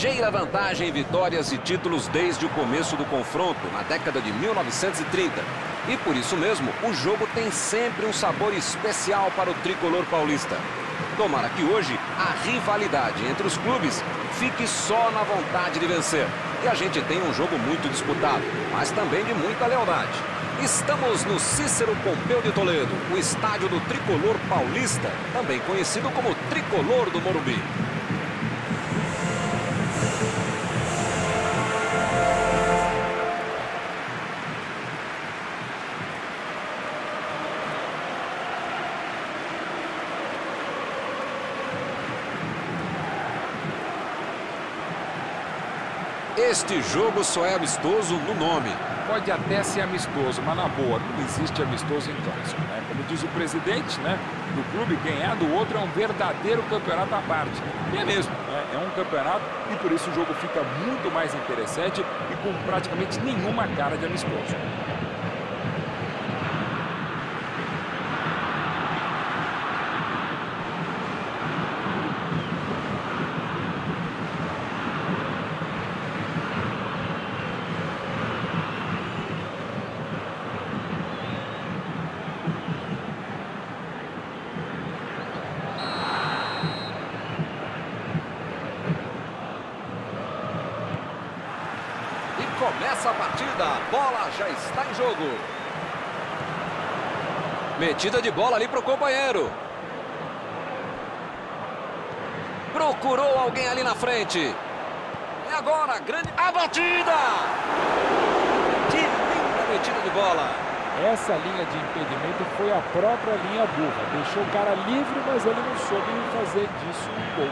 ligeira vantagem em vitórias e títulos desde o começo do confronto, na década de 1930. E por isso mesmo, o jogo tem sempre um sabor especial para o tricolor paulista. Tomara que hoje a rivalidade entre os clubes fique só na vontade de vencer. E a gente tenha um jogo muito disputado, mas também de muita lealdade. Estamos no Cícero Pompeu de Toledo, o estádio do tricolor paulista, também conhecido como tricolor do Morumbi. Este jogo só é amistoso no nome. Pode até ser amistoso, mas na boa, não existe amistoso em clássico, né? Como diz o presidente, né, do clube, ganhar do outro é um verdadeiro campeonato à parte. E é mesmo, né? É um campeonato e por isso o jogo fica muito mais interessante e com praticamente nenhuma cara de amistoso. A partida, a bola já está em jogo. Metida de bola ali para o companheiro. Procurou alguém ali na frente. E agora, grande... A batida! Que linda metida de bola. Essa linha de impedimento foi a própria linha burra. Deixou o cara livre, mas ele não soube fazer disso um gol.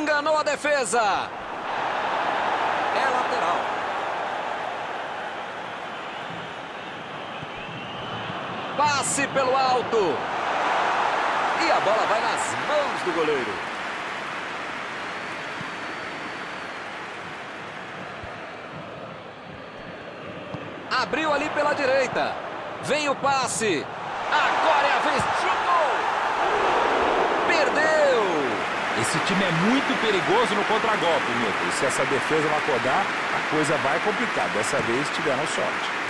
Enganou a defesa. É lateral. Passe pelo alto. E a bola vai nas mãos do goleiro. Abriu ali pela direita. Vem o passe. Agora é a vez. Chutou. Perdeu. Esse time é muito perigoso no contragolpe, Milton. E se essa defesa não acordar, a coisa vai complicar. Dessa vez tiveram sorte.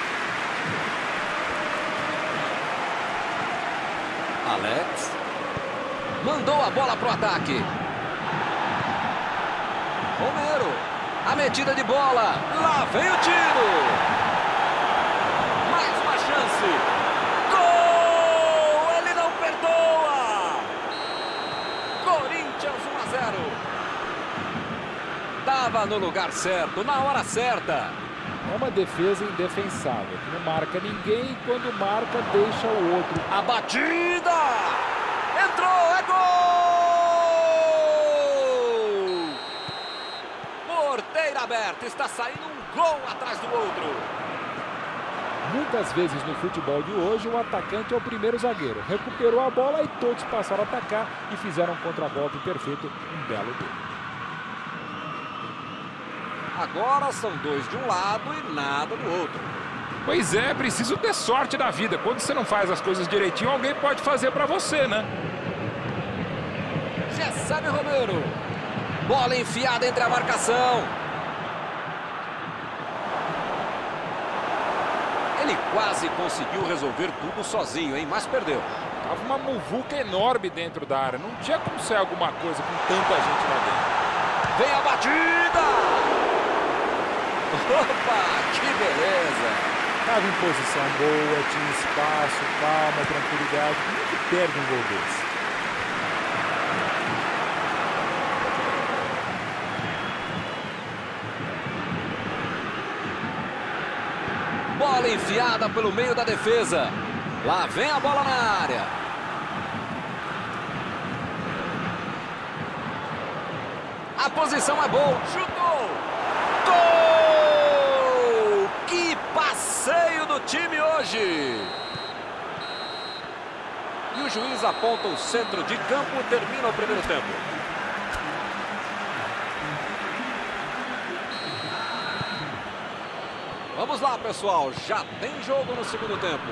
Alex. Mandou a bola pro ataque. Romero. A metida de bola. Lá vem o tiro. Mais uma chance. Gol! Ele não perdoa. Corinthians 1 a 0. Tava no lugar certo, na hora certa. É uma defesa indefensável, que não marca ninguém e quando marca deixa o outro. A batida! Entrou, é gol! Porteira aberta, está saindo um gol atrás do outro. Muitas vezes no futebol de hoje o atacante é o primeiro zagueiro. Recuperou a bola e todos passaram a atacar e fizeram um contragolpe perfeito, um belo gol. Agora são dois de um lado e nada do outro. Pois é, preciso ter sorte na vida. Quando você não faz as coisas direitinho, alguém pode fazer pra você, né? Recebe Romero. Bola enfiada entre a marcação. Ele quase conseguiu resolver tudo sozinho, hein? Mas perdeu. Tava uma muvuca enorme dentro da área. Não tinha como ser alguma coisa com tanta gente lá dentro. Vem a batida! Opa, que beleza! Estava em posição boa, tinha espaço, calma, tranquilidade. Como é que perde um gol desse? Bola enfiada pelo meio da defesa. Lá vem a bola na área. A posição é boa. Chutou! Gol! Passeio do time hoje! E o o juiz aponta o centro de campo, termina o primeiro tempo. Vamos lá, pessoal. Já tem jogo no segundo tempo.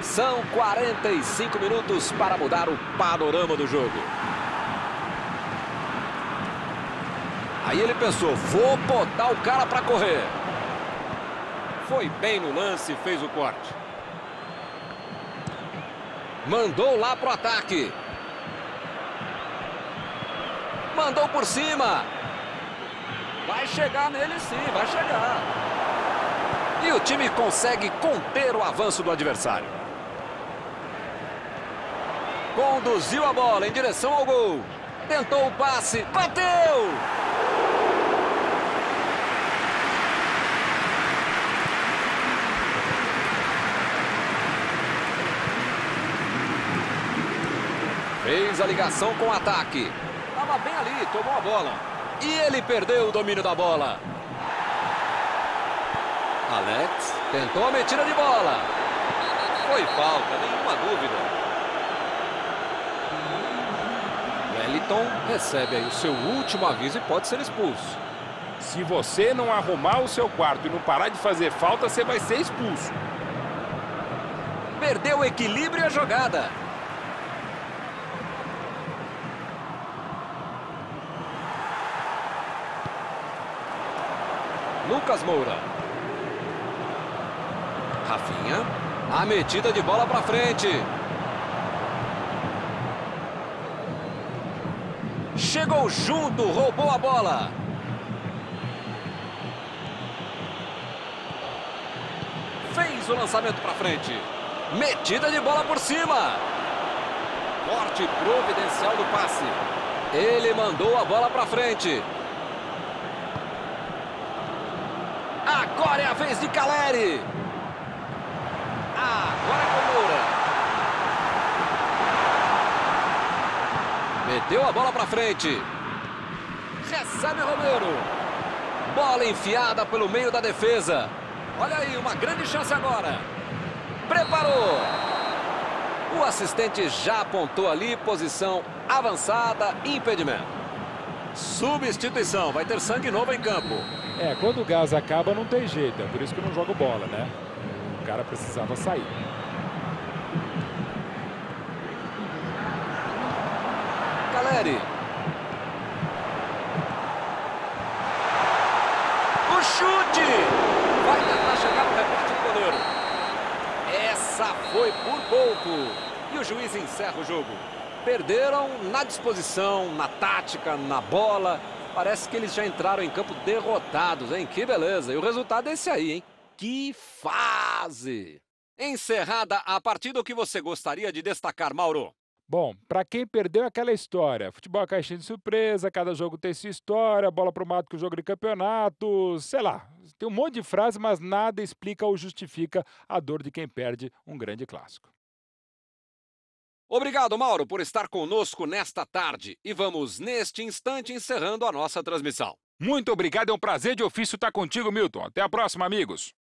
São 45 minutos para mudar o panorama do jogo. Aí ele pensou, vou botar o cara para correr. Foi bem no lance, fez o corte. Mandou lá pro ataque. Mandou por cima. Vai chegar nele sim, vai chegar. E o time consegue conter o avanço do adversário. Conduziu a bola em direção ao gol. Tentou o passe, bateu! Fez a ligação com o ataque. Estava bem ali, tomou a bola. E ele perdeu o domínio da bola. Alex tentou a metida de bola. Foi falta, nenhuma dúvida. Wellington recebe aí o seu último aviso e pode ser expulso. Se você não arrumar o seu quarto e não parar de fazer falta, você vai ser expulso. Perdeu o equilíbrio e a jogada. Lucas Moura. Rafinha. A metida de bola para frente. Chegou junto, roubou a bola. Fez o lançamento para frente. Metida de bola por cima. Corte providencial do passe. Ele mandou a bola para frente. Agora é a vez de Caleri. Agora é com Moura. Meteu a bola para frente. Recebe Romero. Bola enfiada pelo meio da defesa. Olha aí, uma grande chance agora. Preparou. O assistente já apontou ali, posição avançada, impedimento. Substituição, vai ter sangue novo em campo. É, quando o gás acaba não tem jeito, é por isso que não jogo bola, né? O cara precisava sair. Caleri. O chute! Vai tentar chegar no rebote do goleiro. Essa foi por pouco. E o juiz encerra o jogo. Perderam na disposição, na tática, na bola. Parece que eles já entraram em campo derrotados, hein? Que beleza. E o resultado é esse aí, hein? Que fase! Encerrada a partida, o que você gostaria de destacar, Mauro? Bom, para quem perdeu aquela história, futebol é caixinha de surpresa, cada jogo tem sua história, bola pro mato que o jogo de campeonato, sei lá, tem um monte de frases, mas nada explica ou justifica a dor de quem perde um grande clássico. Obrigado, Mauro, por estar conosco nesta tarde. E vamos, neste instante, encerrando a nossa transmissão. Muito obrigado, é um prazer de ofício estar contigo, Milton. Até a próxima, amigos.